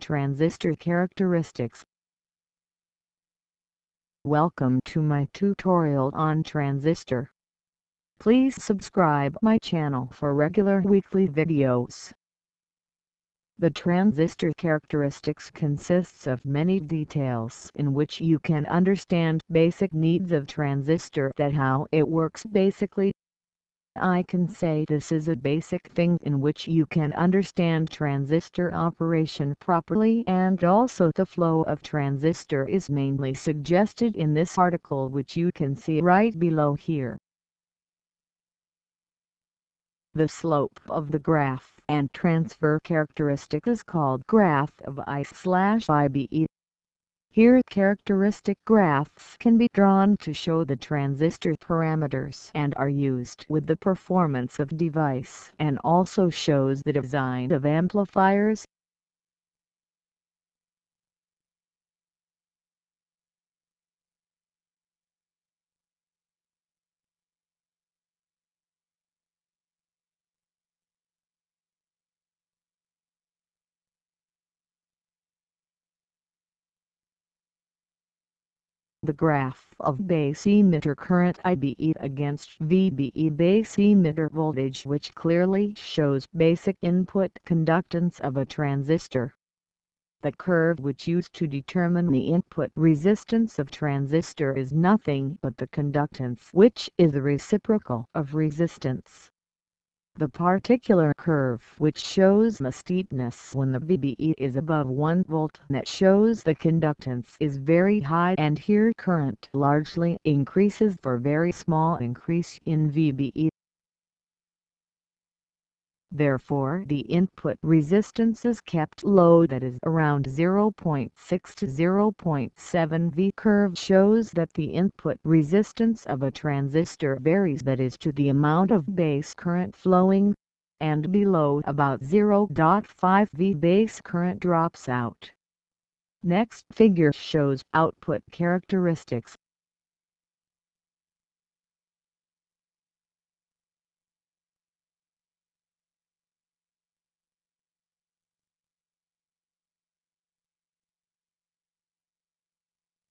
Transistor characteristics Welcome to my tutorial on transistor. Please subscribe my channel for regular weekly videos. The transistor characteristics consists of many details in which you can understand basic needs of transistor that how it works basically I can say this is a basic thing in which you can understand transistor operation properly and also the flow of transistor is mainly suggested in this article which you can see right below here. The slope of the graph and transfer characteristic is called graph of I slash IBE here characteristic graphs can be drawn to show the transistor parameters and are used with the performance of device and also shows the design of amplifiers the graph of hmm. base emitter current IBE against VBE base emitter voltage which clearly shows basic input conductance of a transistor. The curve which used to determine the input resistance of transistor is nothing but the conductance which is the reciprocal of resistance. The particular curve which shows the steepness when the VBE is above 1 volt that shows the conductance is very high and here current largely increases for very small increase in VBE. Therefore the input resistance is kept low that is around 0.6 to 0.7 V curve shows that the input resistance of a transistor varies that is to the amount of base current flowing, and below about 0.5 V base current drops out. Next figure shows output characteristics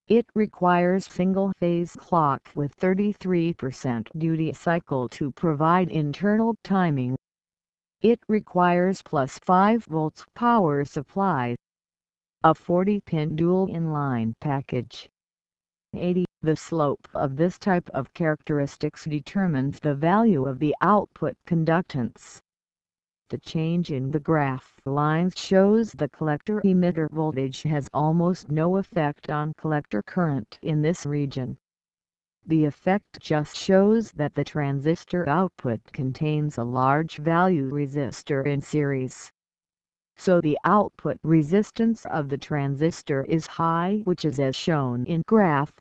It requires single-phase clock with 33% duty cycle to provide internal timing. It requires plus 5 volts power supply. A 40-pin dual inline package. 80. The slope of this type of characteristics determines the value of the output conductance. The change in the graph lines shows the collector emitter voltage has almost no effect on collector current in this region. The effect just shows that the transistor output contains a large value resistor in series. So the output resistance of the transistor is high which is as shown in graph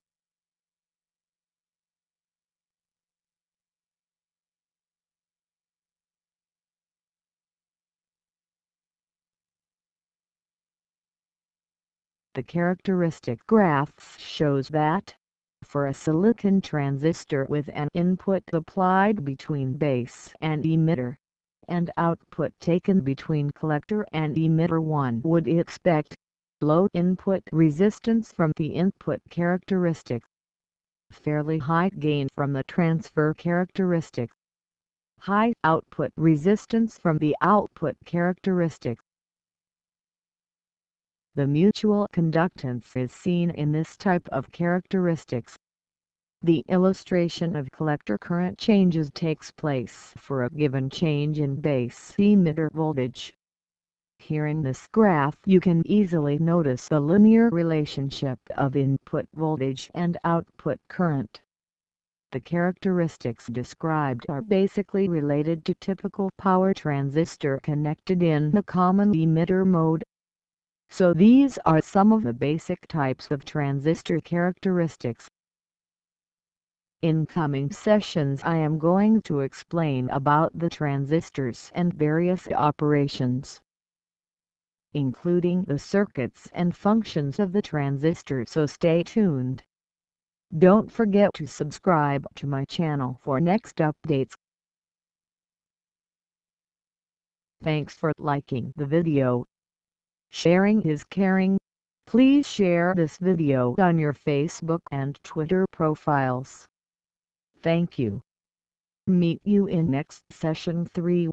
The characteristic graphs shows that, for a silicon transistor with an input applied between base and emitter, and output taken between collector and emitter one would expect low input resistance from the input characteristic, fairly high gain from the transfer characteristic, high output resistance from the output characteristic, the mutual conductance is seen in this type of characteristics. The illustration of collector current changes takes place for a given change in base emitter voltage. Here in this graph you can easily notice the linear relationship of input voltage and output current. The characteristics described are basically related to typical power transistor connected in the common emitter mode. So these are some of the basic types of transistor characteristics. In coming sessions I am going to explain about the transistors and various operations, including the circuits and functions of the transistor so stay tuned. Don't forget to subscribe to my channel for next updates. Thanks for liking the video. Sharing is caring. Please share this video on your Facebook and Twitter profiles. Thank you. Meet you in next session 3.